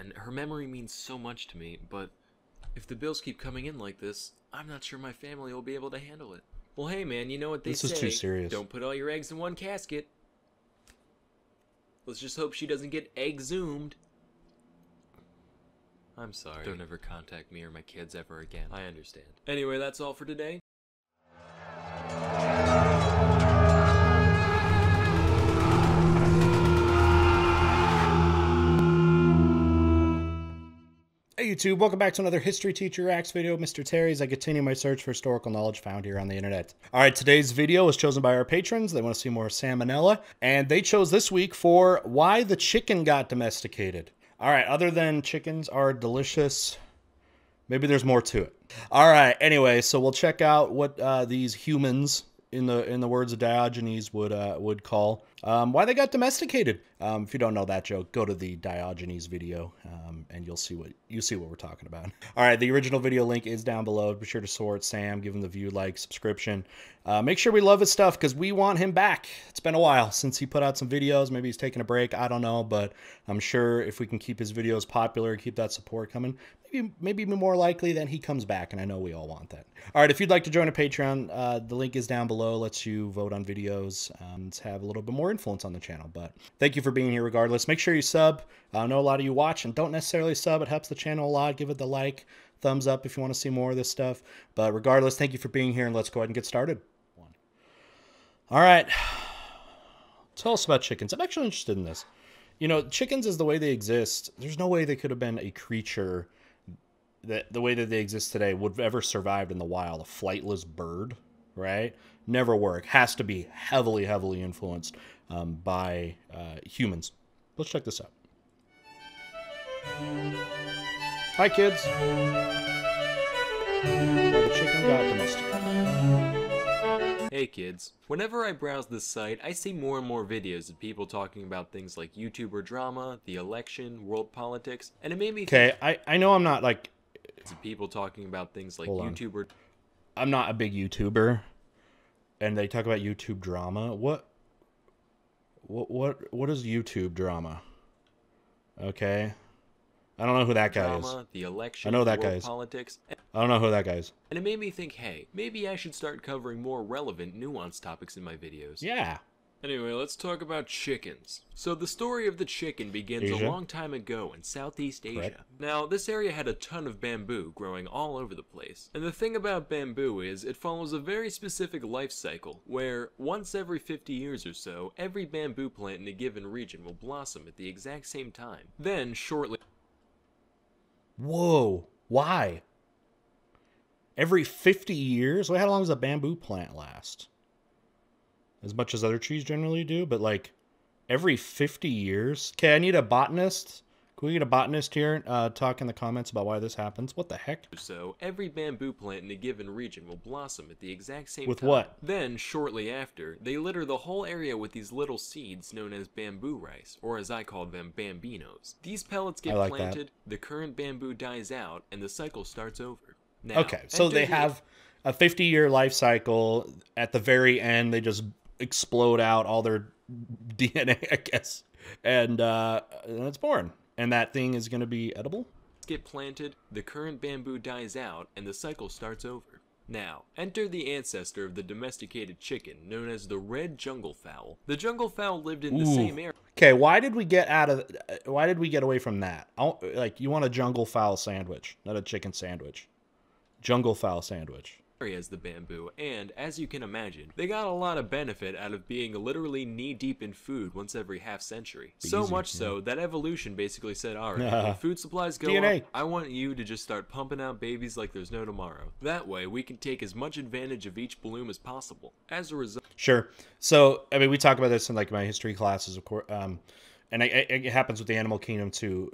And her memory means so much to me, but if the bills keep coming in like this, I'm not sure my family will be able to handle it. Well, hey man, you know what they This say. is too serious. Don't put all your eggs in one casket. Let's just hope she doesn't get egg-zoomed. I'm sorry. Don't ever contact me or my kids ever again. I understand. Anyway, that's all for today. YouTube, welcome back to another History Teacher Reacts video. Mr. Terry as I continue my search for historical knowledge found here on the internet. All right, today's video was chosen by our patrons. They want to see more Sam O'Nella, and they chose this week for why the chicken got domesticated. All right, other than chickens are delicious, maybe there's more to it. All right, anyway, so we'll check out what uh, these humans in the in the words of Diogenes would uh, would call um, why they got domesticated. Um, if you don't know that joke, go to the Diogenes video um, and you'll see what you see what we're talking about. All right, the original video link is down below. Be sure to sort Sam, give him the view, like, subscription. Uh, make sure we love his stuff because we want him back. It's been a while since he put out some videos. Maybe he's taking a break. I don't know, but I'm sure if we can keep his videos popular, keep that support coming, maybe more likely that he comes back. And I know we all want that. All right, if you'd like to join a Patreon, uh, the link is down below. Lets you vote on videos um, to have a little bit more influence on the channel. But thank you for being here regardless. Make sure you sub. I know a lot of you watch and don't necessarily sub. It helps the channel a lot. Give it the like, thumbs up if you want to see more of this stuff. But regardless, thank you for being here and let's go ahead and get started. All right. Tell us about chickens. I'm actually interested in this. You know, chickens is the way they exist. There's no way they could have been a creature that the way that they exist today would ever survived in the wild. A flightless bird, right? Never work. Has to be heavily, heavily influenced um, by uh, humans. Let's check this out. Hi, kids. Why the chicken got domesticated. Hey kids, whenever I browse this site, I see more and more videos of people talking about things like YouTuber drama, the election, world politics, and it made me Okay, I, I know I'm not like of people talking about things like Hold on. YouTuber I'm not a big YouTuber, and they talk about YouTube drama. What, what, what, what is YouTube drama? Okay, I don't know who that guy is. the election, I know that guy is. politics, I don't know who that guy is. and it made me think, hey, maybe I should start covering more relevant, nuanced topics in my videos. Yeah. Anyway, let's talk about chickens. So the story of the chicken begins Asia? a long time ago in Southeast Asia. Now, this area had a ton of bamboo growing all over the place. And the thing about bamboo is it follows a very specific life cycle where once every 50 years or so, every bamboo plant in a given region will blossom at the exact same time. Then, shortly Whoa. Why? Every 50 years? Well, how long does a bamboo plant last? As much as other trees generally do, but like every 50 years? Okay, I need a botanist. Can we get a botanist here? Uh, talk in the comments about why this happens. What the heck? so, every bamboo plant in a given region will blossom at the exact same With time. With what? Then, shortly after, they litter the whole area with these little seeds known as bamboo rice, or as I call them, bambinos. These pellets get like that. planted, the current bamboo dies out, and the cycle starts over. Now, Okay, so they the- have a 50 year life cycle. At the very end, they just explode out all their DNA, I guess. And, uh, and it's born. And that thing is going to be edible? get planted, the current bamboo dies out, and the cycle starts over. Now, enter the ancestor of the domesticated chicken, known as the red jungle fowl. The jungle fowl lived in the same area. Okay, why did we get out of? uh, Why did we get away from that? I don't- like you want a jungle fowl sandwich, not a chicken sandwich. Jungle fowl sandwich. As the bamboo, and as you can imagine, they got a lot of benefit out of being literally knee deep in food once every half century. so Easy, much so that evolution basically said, alright, when food supplies go DNA. up, I want you to just start pumping out babies like there's no tomorrow. That way, we can take as much advantage of each bloom as possible. As a result, Sure. So I mean, we talk about this in like my history classes, of course. Um, and it, it happens with the animal kingdom too.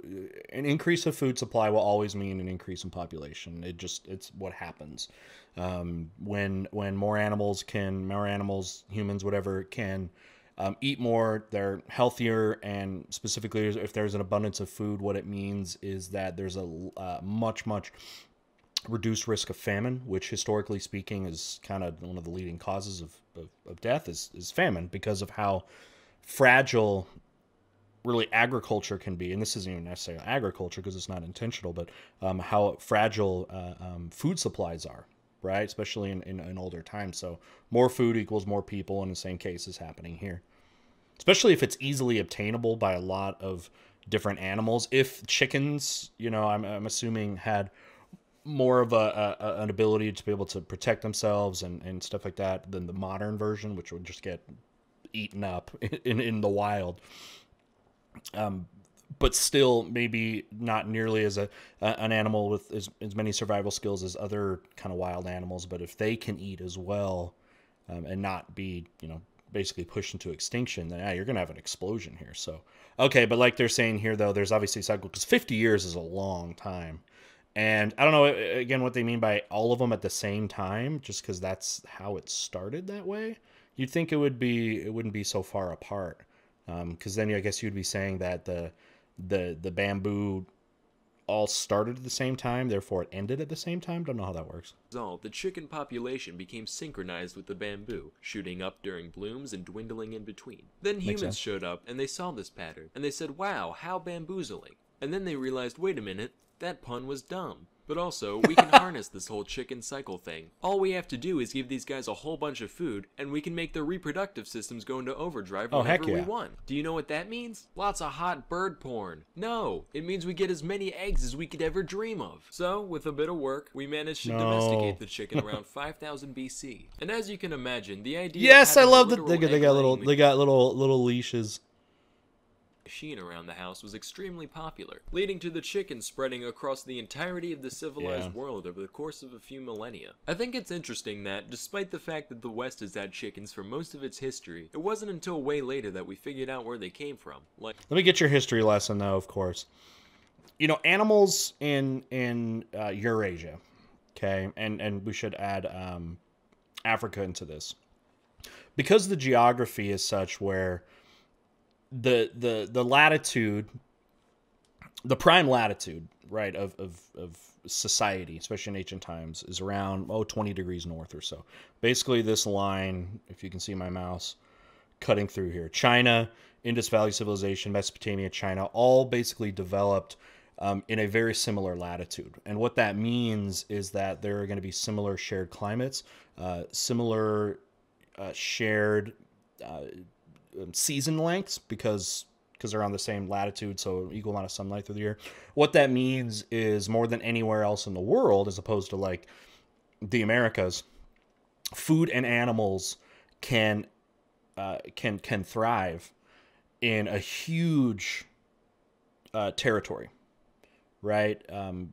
An increase of food supply will always mean an increase in population. It just it's what happens um, when when more animals can more animals humans whatever can um, eat more they're healthier and specifically if there's an abundance of food what it means is that there's a uh, much much reduced risk of famine, which historically speaking is kind of one of the leading causes of, of, of death is, is famine because of how fragile really agriculture can be, and this isn't even necessarily agriculture because it's not intentional, but um, how fragile uh, um, food supplies are, right? Especially in, in, in, older times. So more food equals more people, and the same case is happening here. Especially if it's easily obtainable by a lot of different animals. If chickens, you know, I'm, I'm assuming had more of a, a, an ability to be able to protect themselves and, and stuff like that than the modern version, which would just get eaten up in, in the wild um, but still maybe not nearly as a, an animal with as, as many survival skills as other kind of wild animals. But if they can eat as well um, and not be, you know, basically pushed into extinction, then yeah, you're going to have an explosion here. So, okay, but like they're saying here, though, there's obviously a cycle because 50 years is a long time. And I don't know again what they mean by all of them at the same time, just because that's how it started that way. You'd think it would be it wouldn't be so far apart because um, then I guess you'd be saying that the the the bamboo all started at the same time, therefore it ended at the same time. Don't know how that works. Result, The chicken population became synchronized with the bamboo, shooting up during blooms and dwindling in between. Then humans showed up and they saw this pattern, and they said, "Wow, how bamboozling!" And then they realized, "Wait a minute, that pun was dumb." But also, we can harness this whole chicken cycle thing. All we have to do is give these guys a whole bunch of food, and we can make their reproductive systems go into overdrive oh, whenever yeah. we want. Do you know what that means? Lots of hot bird porn. No, it means we get as many eggs as we could ever dream of. So, with a bit of work, we managed to no. domesticate the chicken around 5000 BC. And as you can imagine, the idea Yes, I love that they, they got little they got little little leashes machine around the house was extremely popular, leading to the chicken spreading across the entirety of the civilized yeah. world over the course of a few millennia. I think it's interesting that, despite the fact that the West has had chickens for most of its history, it wasn't until way later that we figured out where they came from. Like, let me get your history lesson, though. Of course, you know animals in in uh, Eurasia, okay, and and we should add um, Africa into this because the geography is such where the the the latitude the prime latitude right of, of, of society especially in ancient times is around oh 20 degrees north or so. Basically this line if you can see my mouse cutting through here. China indus valley civilization mesopotamia china all basically developed um, in a very similar latitude. And what that means is that there are going to be similar shared climates uh, similar uh, shared uh, season lengths because because they're on the same latitude, so equal amount of sunlight through the year. What that means is more than anywhere else in the world, as opposed to like the Americas, food and animals can uh, can can thrive in a huge uh, territory, right? Um,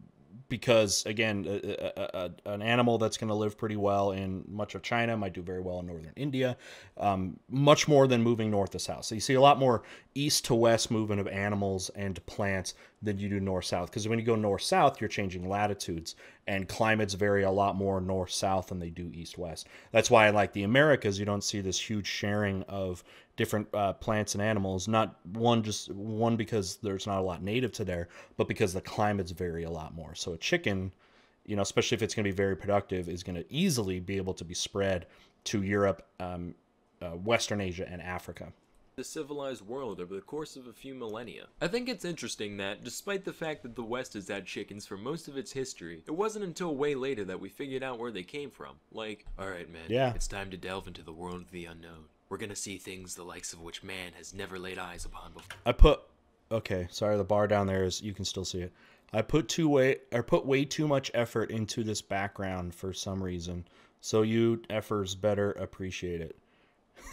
because again, a, a, an animal that's going to live pretty well in much of China might do very well in northern India, um, much more than moving north to south. So you see a lot more east to west movement of animals and plants than you do north south. Because when you go north south, you're changing latitudes, and climates vary a lot more north south than they do east west. That's why, I like the Americas, you don't see this huge sharing of different uh, plants and animals. Not one just one because there's not a lot native to there, but because the climates vary a lot more. So a chicken, you know, especially if it's going to be very productive, is going to easily be able to be spread to Europe, um, uh, Western Asia, and Africa the civilized world over the course of a few millennia. I think it's interesting that, despite the fact that the West has had chickens for most of its history, it wasn't until way later that we figured out where they came from. Like, alright man, yeah. it's time to delve into the world of the unknown. We're gonna see things the likes of which man has never laid eyes upon before. I put okay, sorry, the bar down there is you can still see it. I put too way or put way too much effort into this background for some reason. So you effers better appreciate it.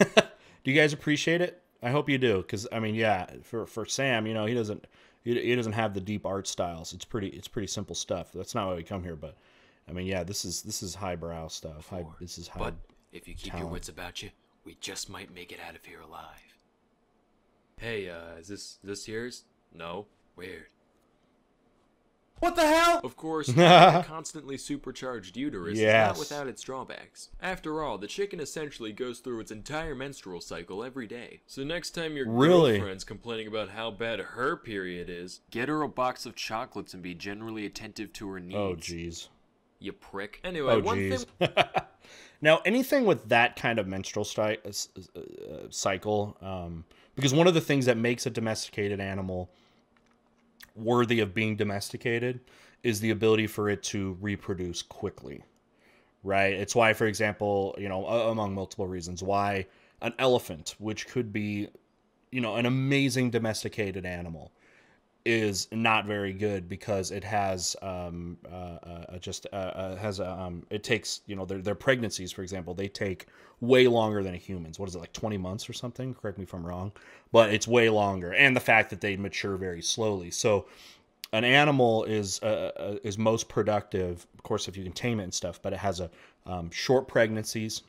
do you guys appreciate it? I hope you do, because I mean, yeah, for for Sam, you know, he doesn't he, he doesn't have the deep art styles. It's pretty it's pretty simple stuff. That's not why we come here, but I mean, yeah, this is this is highbrow stuff. High, this is high. But if you keep talent. your wits about you, we just might make it out of here alive. Hey, uh, is this is this yours? No? Weird. What the hell? Of course, a constantly supercharged uterus yes. is not without its drawbacks. After all, the chicken essentially goes through its entire menstrual cycle every day. So next time your really? girlfriend's complaining about how bad her period is, get her a box of chocolates and be generally attentive to her needs. Oh, jeez. You prick. Anyway, oh, one thing... Now, anything with that kind of menstrual uh, uh, cycle, um, because one of the things that makes a domesticated animal worthy of being domesticated is the ability for it to reproduce quickly right? It's why for example you know among multiple reasons why an elephant which could be you know an amazing domesticated animal is not very good because it has um, uh, uh, just uh, uh has a, um, it takes you know their, their pregnancies for example they take way longer than a human's. What is it like 20 months or something? Correct me if i'm wrong. But it's way longer. And the fact that they mature very slowly. So an animal is uh, uh, is most productive of course if you can tame it and stuff but it has a um, short pregnancies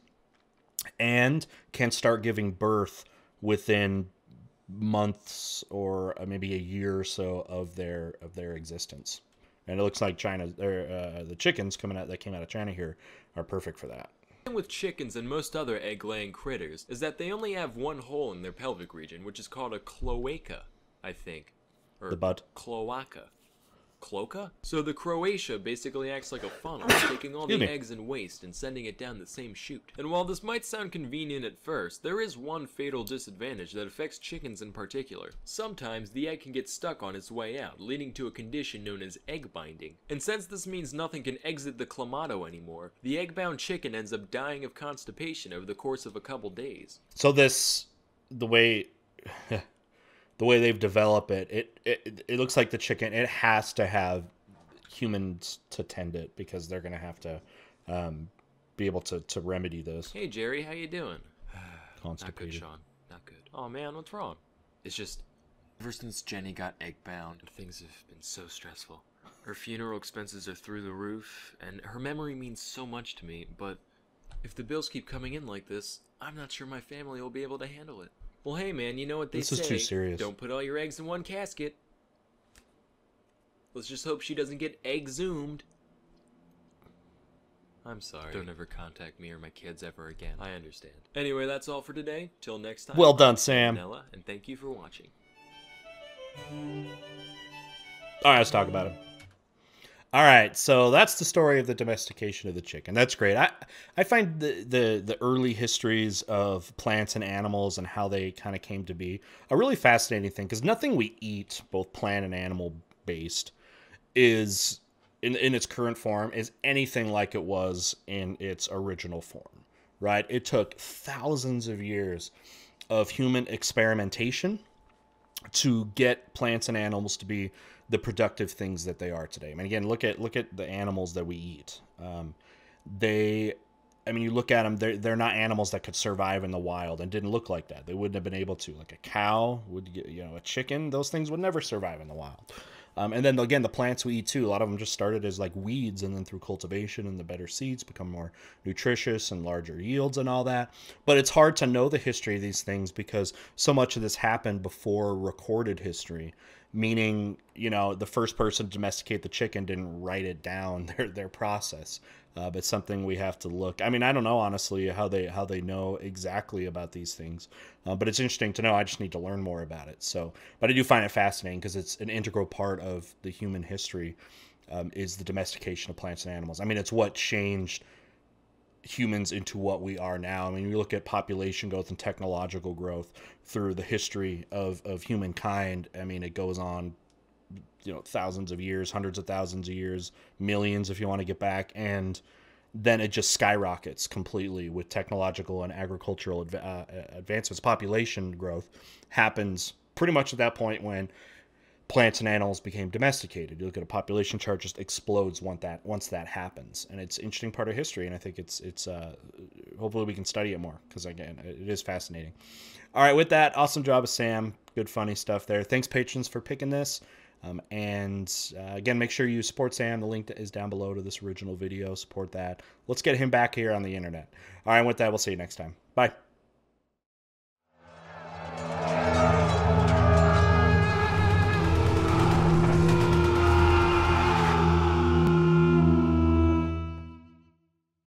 and can start giving birth within months or uh, maybe a year or so of their of their existence. And it looks like China, uh, the chickens coming out that came out of China here are perfect for that. With chickens and most other egg-laying critters is that they only have one hole in their pelvic region, which is called a cloaca, I think, or the butt cloaca. Cloaca? So the Croatia basically acts like a funnel, taking all the eggs and waste and sending it down the same chute. And while this might sound convenient at first, there is one fatal disadvantage that affects chickens in particular. Sometimes the egg can get stuck on its way out, leading to a condition known as egg binding. And since this means nothing can exit the clamato anymore, the egg-bound chicken ends up dying of constipation over the course of a couple days. So this, the way the way they've developed it, it, it, it looks like the chicken, it has to have humans to tend it because they're going to have to um, be able to, to remedy this. Hey, Jerry, how you doing? Constipated. Not good, Sean. Not good. Oh, man, what's wrong? It's just, ever since Jenny got egg-bound, things have been so stressful. Her funeral expenses are through the roof, and her memory means so much to me, but if the bills keep coming in like this, I'm not sure my family will be able to handle it. Well, hey, man, you know what they this say. This is too serious. Don't put all your eggs in one casket. Let's just hope she doesn't get egg-zoomed. I'm sorry. Don't ever contact me or my kids ever again. I understand. Anyway, that's all for today. Till next time. Well done, Sam. Nella, and thank you for watching. All right, let's talk about it. All right, so that's the story of the domestication of the chicken. That's great. I I find the the, the early histories of plants and animals and how they kind of came to be a really fascinating thing because nothing we eat, both plant and animal based, is in in its current form is anything like it was in its original form. Right? It took thousands of years of human experimentation to get plants and animals to be the productive things that they are today. I mean, again, look at look at the animals that we eat. Um, they, I mean, you look at them; they're they're not animals that could survive in the wild and didn't look like that. They wouldn't have been able to. Like a cow would, you know, a chicken; those things would never survive in the wild. Um, and then again, the plants we eat too. A lot of them just started as like weeds, and then through cultivation and the better seeds become more nutritious and larger yields and all that. But it's hard to know the history of these things because so much of this happened before recorded history meaning you know the first person to domesticate the chicken didn't write it down their their process uh, but something we have to look i mean i don't know honestly how they how they know exactly about these things uh, but it's interesting to know i just need to learn more about it so but i do find it fascinating because it's an integral part of the human history um, is the domestication of plants and animals i mean it's what changed humans into what we are now. I mean, you look at population growth and technological growth through the history of, of humankind. I mean, it goes on, you know, thousands of years, hundreds of thousands of years, millions if you want to get back. And then it just skyrockets completely with technological and agricultural adv- uh, advancements. Population growth happens pretty much at that point when plants and animals became domesticated. You look at a population chart just explodes once that once that happens, and it's an interesting part of history. And I think it's it's uh, hopefully we can study it more because again, it is fascinating. All right, with that, awesome job of Sam. Good funny stuff there. Thanks patrons for picking this. Um, and uh, again, make sure you support Sam. The link is down below to this original video. Support that. Let's get him back here on the internet. All right, with that, we'll see you next time. Bye.